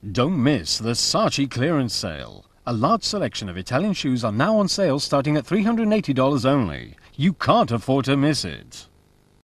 Don't miss the Satchi clearance sale. A large selection of Italian shoes are now on sale starting at $380 only. You can't afford to miss it.